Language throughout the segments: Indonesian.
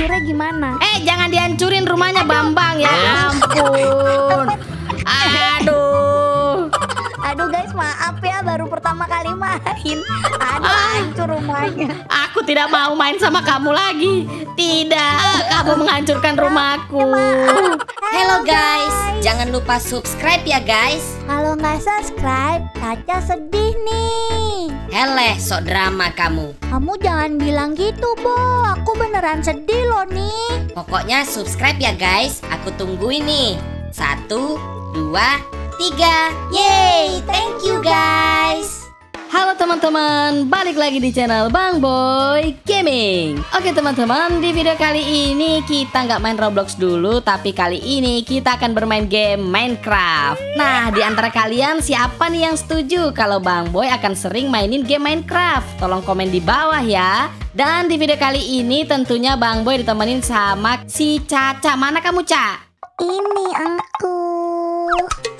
tidurnya gimana? Eh, jangan dihancurin rumahnya Bambang ya ampun. Pertama kali main. Aduh, Ah. hancur rumahnya. Aku tidak mau main sama kamu lagi. Tidak, kamu menghancurkan rumahku. Hello guys, jangan lupa subscribe ya guys. Kalau nggak subscribe, Caca sedih nih. Heleh, sok drama kamu. Kamu jangan bilang gitu, Bo. Aku beneran sedih loh nih. Pokoknya subscribe ya guys. Aku tungguin nih. Satu, dua, tiga. Yeay, thank you guys. Halo teman-teman, balik lagi di channel Bang Boy Gaming Oke teman-teman, di video kali ini kita nggak main Roblox dulu Tapi kali ini kita akan bermain game Minecraft Nah, di antara kalian siapa nih yang setuju kalau Bang Boy akan sering mainin game Minecraft? Tolong komen di bawah ya Dan di video kali ini tentunya Bang Boy ditemenin sama si Caca Mana kamu, Ca? Ini aku.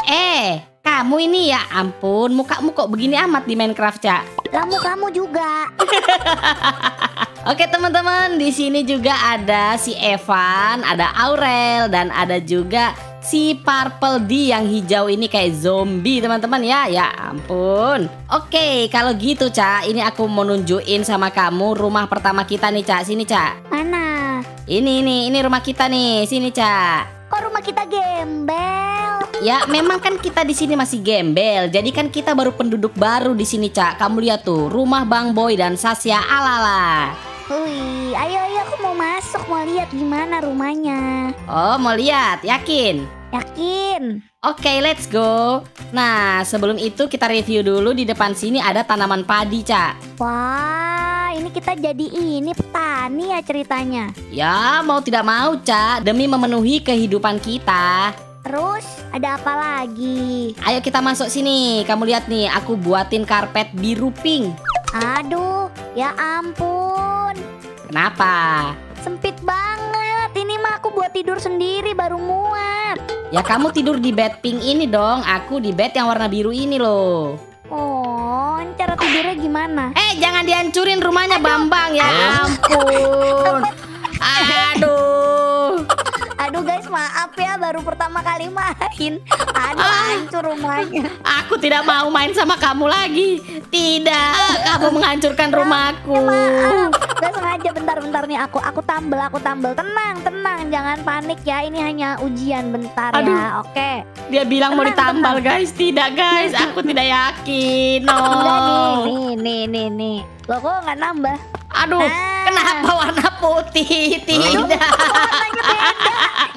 Eh, kamu ini ya ampun, mukamu kok begini amat di Minecraft, Ca? Kamu kamu juga. Oke teman-teman, di sini juga ada si Evan, ada Aurel, dan ada juga si Purple D yang hijau ini kayak zombie teman-teman ya. Ya ampun. Oke, kalau gitu Ca, ini aku mau nunjukin sama kamu rumah pertama kita nih Ca. Sini Ca. Mana? Ini nih, ini rumah kita nih. Sini Ca. Kok rumah kita gembel? Ya, memang kan kita di sini masih gembel. Jadi kan kita baru penduduk baru di sini, Ca. Kamu lihat tuh, rumah Bang Boy dan Sasya alala. Wih, ayo ayo aku mau masuk mau lihat gimana rumahnya. Oh, mau lihat? Yakin? Yakin? Oke, let's go. Nah, sebelum itu kita review dulu di depan sini ada tanaman padi, Cak. Wah, ini kita jadi ini petani ya ceritanya. Ya, mau tidak mau, Cak, demi memenuhi kehidupan kita. Terus ada apa lagi? Ayo kita masuk sini. Kamu lihat nih, aku buatin karpet biru pink. Aduh, ya ampun. Kenapa? Sempit banget. Ini mah aku buat tidur sendiri baru muat. Ya kamu tidur di bed pink ini dong. Aku di bed yang warna biru ini loh. Oh, cara tidurnya gimana? Eh, jangan dihancurin rumahnya Bambang ya ampun. Aduh. Aduh guys, maaf ya baru pertama kali main. Aduh, Ah. hancur rumahnya. Aku tidak mau main sama kamu lagi. Tidak, kamu menghancurkan rumahku. Maaf, gak sengaja bentar-bentar nih aku aku tambel, aku tambel. Tenang, tenang, jangan panik ya. Ini hanya ujian bentar Aduh. ya. Oke. Dia bilang mau Tenang, ditambal guys. Tidak guys, aku tidak yakin. No. nih, nih, nih, nih. Loh kok nggak nambah? Aduh, Nah. kenapa warna putih? Tidak. Beda.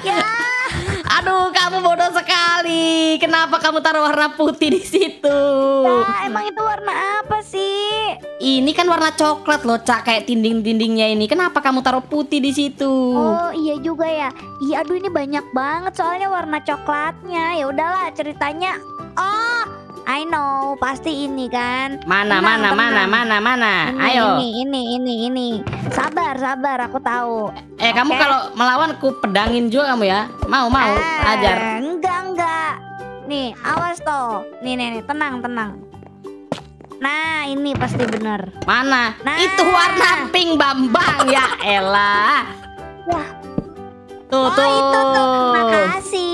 Ya. Aduh, kamu bodoh sekali. Kenapa kamu taruh warna putih di situ? Ya, emang itu warna apa sih? Ini kan warna coklat loh, Cak, kayak dinding-dindingnya ini. Kenapa kamu taruh putih di situ? Oh iya juga ya. Iya aduh ini banyak banget soalnya warna coklatnya. Ya udahlah ceritanya. Oh, I know pasti ini kan. Mana, Tenang, mana, mana, tenang. mana, mana? Ini, Ayo. Ini ini ini ini. Sabar sabar aku tahu. Eh, kamu Oke. kalau melawan ku pedangin juga kamu ya. Mau, mau, Eh, ajar. Enggak enggak. Nih awas toh. Nih nih, nih tenang tenang. Nah ini pasti bener. Mana? Nah. Itu warna pink Bambang ya, elah. Wah. Tuh, oh tuh. itu tuh. Makasih.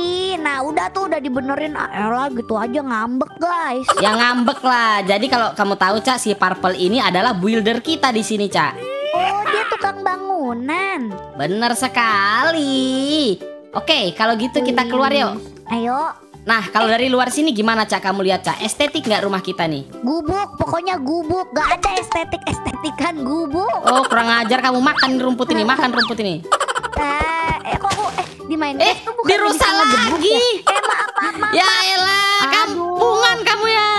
Udah tuh udah dibenerin. Ah, elah gitu aja ngambek guys. Ya ngambek lah. Jadi kalau kamu tahu, Cak, si Purple ini adalah builder kita di sini, Cak. Oh dia tukang bangunan. Bener sekali. Oke, kalau gitu kita keluar yuk. Ayo, Nah, kalau dari luar sini gimana, Cak? Kamu lihat, Cak? Estetik nggak rumah kita nih? gubuk, pokoknya gubuk, gak ada estetik estetikan gubuk. Oh, kurang ajar kamu makan rumput ini, makan rumput ini. Eh, di Eh, tuh bukan dirusak ngegebuk lagi. ya? Eh maaf maaf maaf. Ya elah, kampungan kamu ya.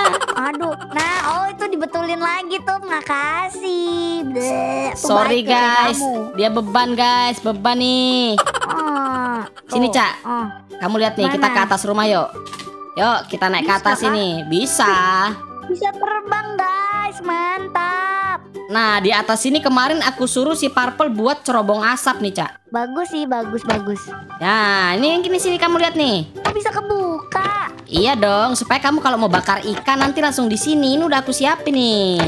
Aduh, nah oh itu dibetulin lagi tuh, makasih. Bleh, tuh Sorry guys, kamu. dia beban guys, beban nih. Oh, Sini. Cak. Oh, Kamu lihat nih, kita Mana? ke atas rumah yuk. Yuk, kita naik ke Bisa atas kah? ini. Bisa. bisa terbang guys, mantap. Nah, di atas sini kemarin aku suruh si Purple buat cerobong asap nih, Cak. Bagus sih, bagus bagus. Nah, ini gini sini kamu lihat nih. Oh, bisa kebuka. Iya dong, supaya kamu kalau mau bakar ikan nanti langsung di sini. Ini udah aku siapin nih.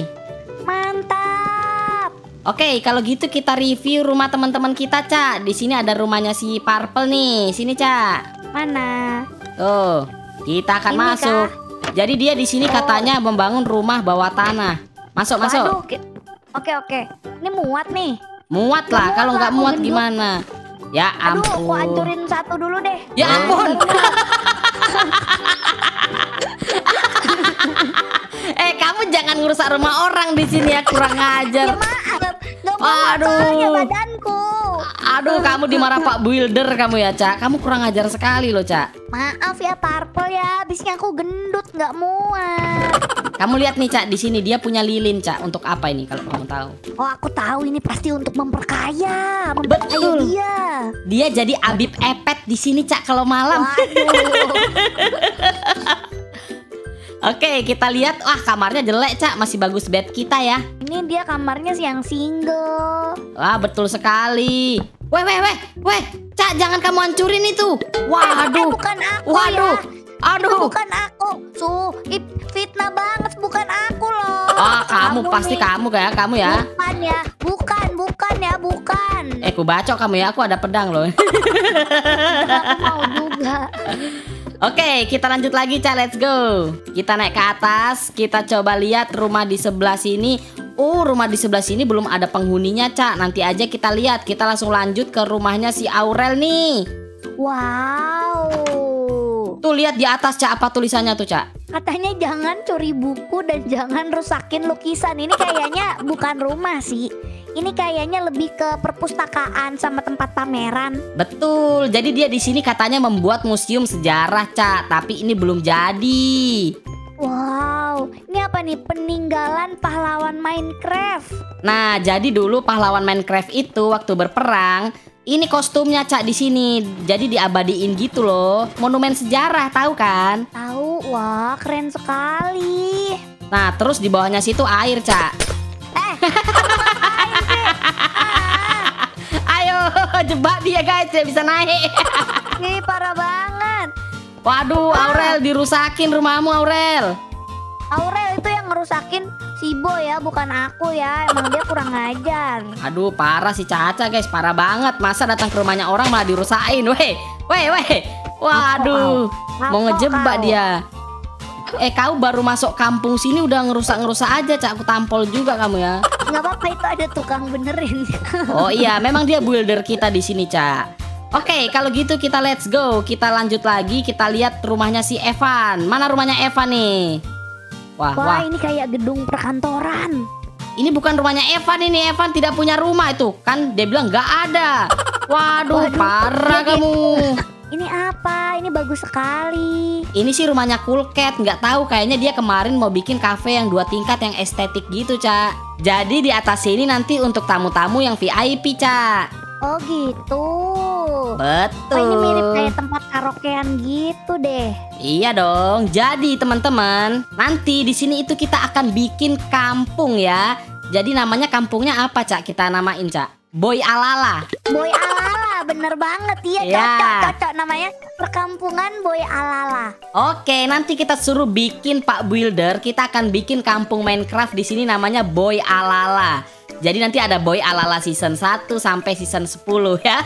Mantap. Oke, kalau gitu kita review rumah teman-teman kita, Cak. Di sini ada rumahnya si Purple nih. Sini, Cak. Mana? Tuh, kita akan Ini kah? masuk. Jadi dia di sini Oh. katanya membangun rumah bawah tanah. Masuk, masuk. Waduh, ki- Oke oke. Ini muat nih. Muat lah, kalau nggak muat gendut. gimana? Ya Aduh, aku ampun. hancurin satu dulu deh. Ya ampun. eh, kamu jangan ngerusak rumah orang di sini ya, kurang Ya ajar. maaf, muat Aduh. badanku. Aduh, kamu dimarah Pak Builder kamu ya, Cak. Kamu kurang ajar sekali loh, Cak. Maaf ya Purple ya, abisnya aku gendut nggak muat. Kamu lihat nih, Cak, di sini dia punya lilin, Cak. Untuk apa ini kalau kamu tahu? Oh aku tahu ini pasti untuk memperkaya, memperkaya Betul. dia. Dia jadi Abib Epet di sini, Cak, kalau malam. Oke, kita lihat. Wah, kamarnya jelek, Cak. Masih bagus bed kita ya. Ini dia kamarnya sih yang single. Wah, betul sekali. Weh, weh, weh, weh. Cak, jangan kamu hancurin itu. Eh, Waduh. bukan aku Waduh. ya. Itu Aduh. bukan aku. Su, fitnah banget bukan aku loh. Ah, kamu pasti nih. kamu kayak kamu ya. Bukan ya, bukan, bukan ya, bukan. Eh, ku bacok kamu ya. Aku ada pedang loh. Aku mau juga. Oke, kita lanjut lagi, Cak. Let's go. Kita naik ke atas. Kita coba lihat rumah di sebelah sini. Oh, rumah di sebelah sini belum ada penghuninya, Cak. Nanti aja kita lihat. Kita langsung lanjut ke rumahnya si Aurel nih. Wow. Tuh lihat di atas, Cak. Apa tulisannya tuh, Cak? Katanya jangan curi buku dan jangan rusakin lukisan. Ini kayaknya bukan rumah sih. Ini kayaknya lebih ke perpustakaan sama tempat pameran. Betul. Jadi dia di sini katanya membuat museum sejarah, Cak. Tapi ini belum jadi. Ini apa nih peninggalan pahlawan Minecraft? Nah, jadi dulu pahlawan Minecraft itu waktu berperang, ini kostumnya Cak di sini. Jadi diabadiin gitu loh. Monumen sejarah, tahu kan? Tahu? Wah, keren sekali. Nah, terus di bawahnya situ air, Cak. Eh, Ayo, jebak dia guys, dia bisa naik. ih, parah banget. Waduh, Aurel dirusakin rumahmu, Aurel. Aurel itu yang ngerusakin si Bo ya, bukan aku ya. Emang dia kurang ajar. Aduh, parah si Caca, guys. Parah banget. Masa datang ke rumahnya orang malah dirusain. Weh, weh, weh. Waduh, mau ngejebak kau. dia. Eh, kau baru masuk kampung sini udah ngerusak-ngerusak aja, Cak. Aku tampol juga kamu ya. Nggak apa-apa itu ada tukang benerin. Oh iya, memang dia builder kita di sini, Cak. Oke, kalau gitu kita let's go. Kita lanjut lagi, kita lihat rumahnya si Evan. Mana rumahnya Evan nih? Wah, wah. Wah, ini kayak gedung perkantoran. Ini bukan rumahnya Evan ini. Evan tidak punya rumah itu. Kan dia bilang nggak ada. Waduh, Waduh, parah kamu. Ini apa? Ini bagus sekali. Ini sih rumahnya Cool Cat. Nggak tahu, kayaknya dia kemarin mau bikin cafe yang dua tingkat yang estetik gitu, Cak. Jadi di atas sini nanti untuk tamu-tamu yang VIP, Cak. Oh gitu. Betul. Oh ini mirip kayak tempat karaokean gitu deh. Iya dong. Jadi teman-teman, nanti di sini itu kita akan bikin kampung ya. Jadi namanya kampungnya apa, Cak? Kita namain, Cak. Boy Alala. Boy Alala, bener banget. Iya Ya. cocok, cocok namanya perkampungan Boy Alala. Oke, nanti kita suruh bikin Pak Builder. Kita akan bikin kampung Minecraft di sini namanya Boy Alala. Jadi nanti ada Boy Alala season 1 sampai season 10 ya.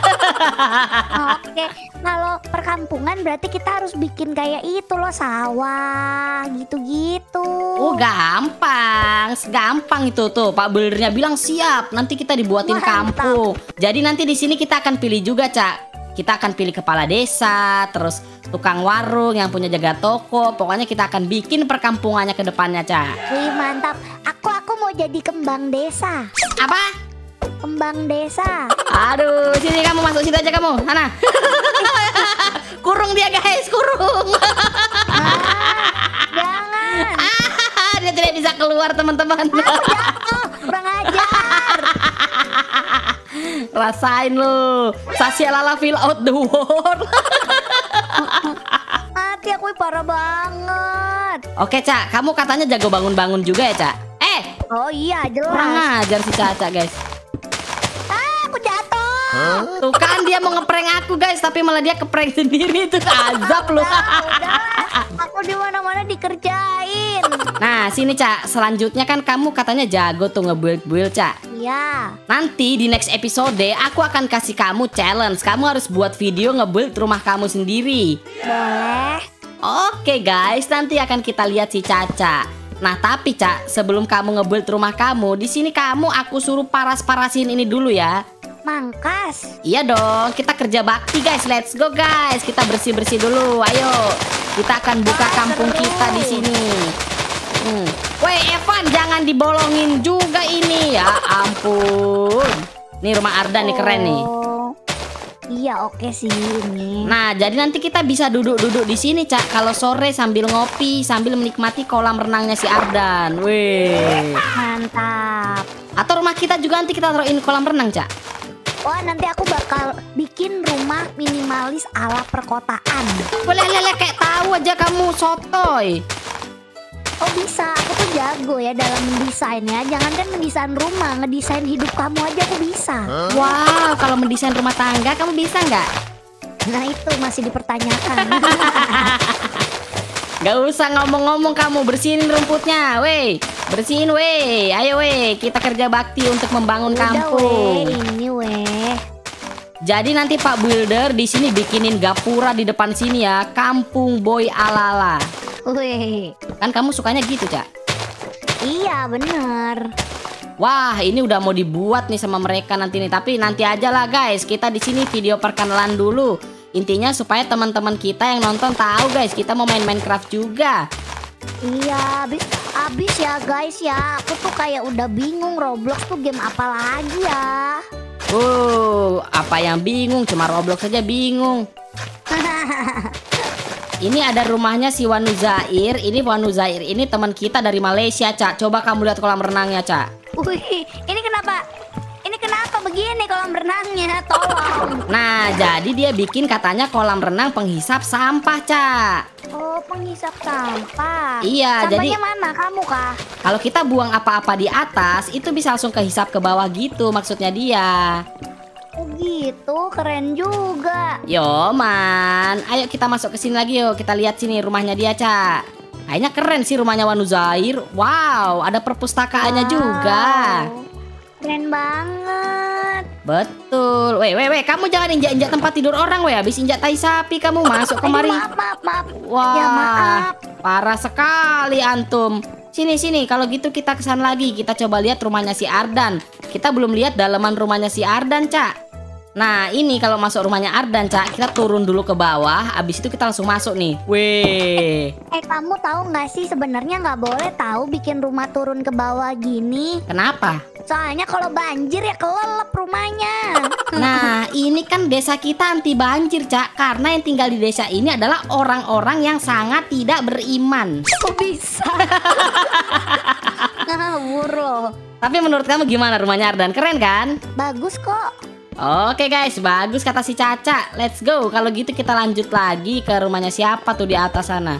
Oke, kalau perkampungan berarti kita harus bikin kayak itu loh sawah gitu-gitu. Oh, gampang. Gampang itu tuh. Pak Buildernya bilang siap. Nanti kita dibuatin Mantap. kampung. Jadi nanti di sini kita akan pilih juga, Cak. Kita akan pilih kepala desa, terus tukang warung yang punya jaga toko. Pokoknya kita akan bikin perkampungannya ke depannya, Cak. Wih mantap. Aku aku mau jadi kembang desa. Apa? Kembang desa. Aduh, sini kamu masuk situ aja kamu. Sana. kurung dia, guys, kurung. Jangan. dia tidak bisa keluar, teman-teman. Jatuh. Kurang ajar. Rasain lu. Sasya Lala feel out the world. Mati aku parah banget. Oke, Cak. Kamu katanya jago bangun-bangun juga ya, Cak? Eh, Oh iya kurang jelas. ajar si Caca, guys. Ah, aku jatuh. Tuh kan dia mau ngeprank aku, guys, tapi malah dia keprank sendiri itu azab lu. Aku di mana-mana dikerjain. Nah, sini, Cak. Selanjutnya kan kamu katanya jago tuh nge-build-build, Cak. Iya. Nanti di next episode aku akan kasih kamu challenge. Kamu harus buat video nge-build rumah kamu sendiri. Boleh. Oke guys, nanti akan kita lihat si Caca. Nah tapi Cak, sebelum kamu nge-build rumah kamu, di sini kamu aku suruh paras-parasin ini dulu ya. Mangkas. Iya dong, kita kerja bakti guys. Let's go guys. Kita bersih-bersih dulu. Ayo. Kita akan buka kampung kita di sini. Hmm. Woi, Evan, jangan dibolongin juga ini ya. Ampun. Nih rumah Arda nih keren nih. Oh. Iya, oke sih ini. Nah, jadi nanti kita bisa duduk-duduk di sini, Cak. Kalau sore sambil ngopi, sambil menikmati kolam renangnya si Ardan. Wih. Mantap. Atau rumah kita juga nanti kita taruhin kolam renang, Cak. Wah, nanti aku bakal bikin rumah minimalis ala perkotaan. Boleh lele kayak tahu aja kamu sotoy. Oh bisa, aku tuh jago ya dalam mendesain ya. Jangan kan mendesain rumah, ngedesain hidup kamu aja aku bisa. Wow, kalau mendesain rumah tangga kamu bisa nggak? Nah itu masih dipertanyakan. Gak usah ngomong-ngomong kamu bersihin rumputnya, weh. Bersihin, weh. Ayo, weh. Kita kerja bakti untuk membangun Udah weh, kampung. ini weh. Jadi nanti Pak Builder di sini bikinin gapura di depan sini ya, Kampung Boy Alala. Weh, Kan kamu sukanya gitu, Cak? iya bener. Wah, ini udah mau dibuat nih sama mereka nanti nih. Tapi nanti aja lah guys, kita di sini video perkenalan dulu. Intinya supaya teman-teman kita yang nonton tahu guys, kita mau main Minecraft juga. Iya, abis, abis ya guys ya. Aku tuh kayak udah bingung Roblox tuh game apa lagi ya. Uh, apa yang bingung? Cuma Roblox saja bingung. Ini ada rumahnya si Wanu Zair. Ini Wanu Zair ini teman kita dari Malaysia, Cak. Coba kamu lihat kolam renangnya, Cak. Wih, ini kenapa? Ini kenapa begini kolam renangnya? Tolong. Nah, jadi dia bikin katanya kolam renang penghisap sampah, Cak. Oh, penghisap sampah. Iya, Sampahnya jadi- mana kamu kah? Kalau kita buang apa-apa di atas, itu bisa langsung kehisap ke bawah gitu maksudnya dia. Oh gitu, keren juga. Yo, man. Ayo kita masuk ke sini lagi yuk. Kita lihat sini rumahnya dia, Cak. Kayaknya keren sih rumahnya Wanu Zair. Wow, ada perpustakaannya Wow. juga. Keren banget. Betul. Weh, weh, weh, kamu jangan injak-injak tempat tidur orang, weh. Habis injak tai sapi kamu masuk kemari. maaf, maaf, maaf. Wah, Ya, maaf. parah sekali antum. Sini sini, kalau gitu kita ke sana lagi. Kita coba lihat rumahnya si Ardan. Kita belum lihat dalaman rumahnya si Ardan, Cak. Nah, ini kalau masuk rumahnya Ardan, Cak, kita turun dulu ke bawah. Abis itu kita langsung masuk nih. Weh, Eh kamu tahu nggak sih sebenarnya nggak boleh tahu bikin rumah turun ke bawah gini. kenapa? Soalnya kalau banjir ya kelelep rumahnya. Nah, ini kan desa kita anti banjir, Cak. Karena yang tinggal di desa ini adalah orang-orang yang sangat tidak beriman. Kok bisa? Ngawur loh. Tapi menurut kamu gimana rumahnya Ardan? Keren kan? Bagus kok. Oke guys, bagus kata si Caca. Let's go. Kalau gitu kita lanjut lagi ke rumahnya siapa tuh di atas sana.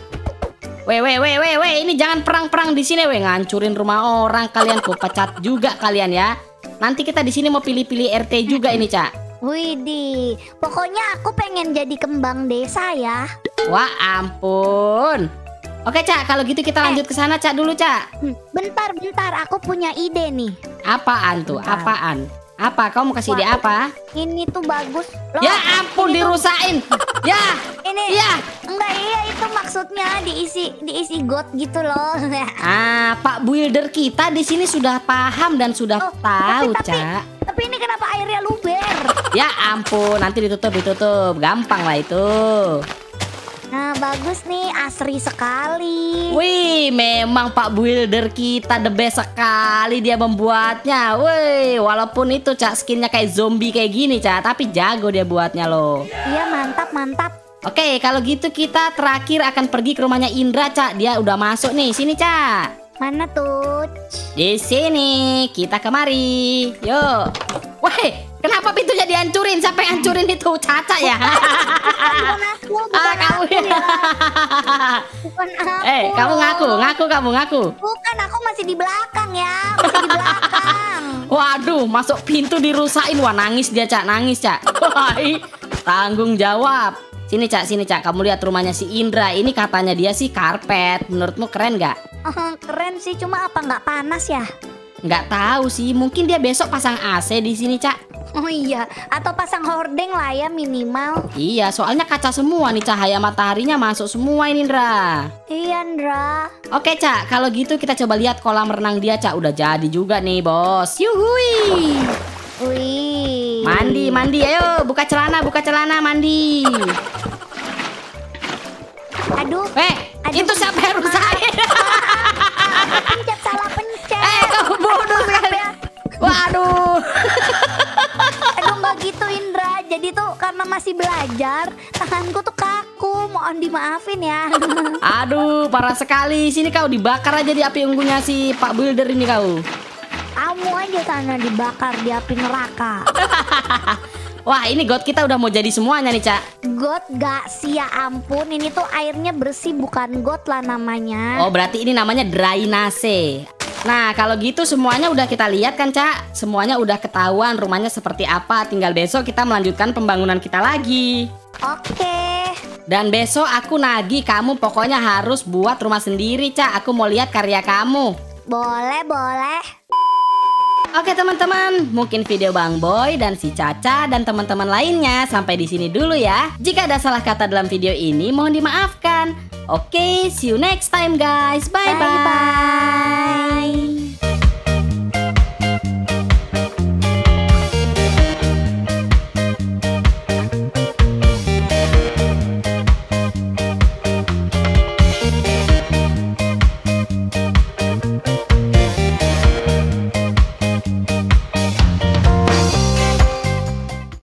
Weh, weh, weh, weh, weh, ini jangan perang-perang di sini, weh, ngancurin rumah orang kalian, ku pecat juga kalian ya. Nanti kita di sini mau pilih-pilih RT juga ini, Cak. Widih, pokoknya aku pengen jadi kembang desa ya. Wah, ampun. Oke, Cak, kalau gitu kita lanjut ke sana, Cak dulu, Cak. Hmm, Bentar, bentar, aku punya ide nih. Apaan tuh? Bentar. Apaan? Apa? Kau mau kasih ide Wah. apa? Ini tuh bagus. Loh, Ya ampun, ini tuh- dirusain. Ya, Ini ya. enggak iya itu maksudnya diisi diisi got gitu loh. Ah, Pak Builder kita di sini sudah paham dan sudah Oh, tahu, tapi- tapi- Cak. Tapi ini kenapa airnya luber? Ya ampun, nanti ditutup, ditutup. Gampang lah itu. Nah, bagus nih, asri sekali. Wih, memang Pak Builder kita the best sekali dia membuatnya. Wih, walaupun itu Cak skinnya kayak zombie kayak gini, Cak, tapi jago dia buatnya loh. Iya, mantap, mantap. Oke, kalau gitu kita terakhir akan pergi ke rumahnya Indra, Cak. Dia udah masuk nih. Sini, Cak. Mana tuh? Di sini kita kemari. Yuk. Woi, kenapa pintunya dihancurin? Siapa yang hancurin itu? Caca ya? Bukan aku, bukan ah, kamu aku ya. ya. Bukan aku. eh, kamu ngaku, ngaku kamu ngaku. Bukan, aku masih di belakang ya. Masih di belakang. Waduh, masuk pintu dirusain. Wah, nangis dia, Cak. Nangis, Cak. Tanggung jawab. Sini, Cak. Sini, Cak. Kamu lihat rumahnya si Indra. Ini katanya dia sih karpet. Menurutmu keren nggak? Eh, Keren sih, cuma apa nggak panas ya? Nggak tahu sih, mungkin dia besok pasang AC di sini, Cak. Oh iya, atau pasang hordeng lah ya minimal. Iya, soalnya kaca semua nih cahaya mataharinya masuk semua ini, Indra. Iya, Ndra. Oke, Cak, kalau gitu kita coba lihat kolam renang dia, Cak. Udah jadi juga nih, Bos. Yuhui. Wih. Mandi, mandi, ayo buka celana, buka celana, mandi. Aduh, Eh, Aduh. itu siapa yang rusakin? pencet salah kamu bodoh sekali. Waduh. Aduh nggak gitu Indra. Jadi tuh karena masih belajar, tanganku tuh kaku. Mohon dimaafin ya. Aduh, parah sekali. Sini kau dibakar aja di api unggunya si Pak Builder ini kau. Kamu aja sana dibakar di api neraka. Wah, ini got kita udah mau jadi semuanya nih, Cak. Got gak sih ya ampun. Ini tuh airnya bersih bukan got lah namanya. Oh, berarti ini namanya drainase. Nah, kalau gitu semuanya udah kita lihat kan, Cak? Semuanya udah ketahuan rumahnya seperti apa. Tinggal besok kita melanjutkan pembangunan kita lagi. Oke. Dan besok aku nagih kamu pokoknya harus buat rumah sendiri, Cak. Aku mau lihat karya kamu. Boleh, boleh. Oke teman-teman, mungkin video Bang Boy dan si Caca dan teman-teman lainnya sampai di sini dulu ya. Jika ada salah kata dalam video ini mohon dimaafkan. Oke, see you next time guys. Bye bye. Bye-bye.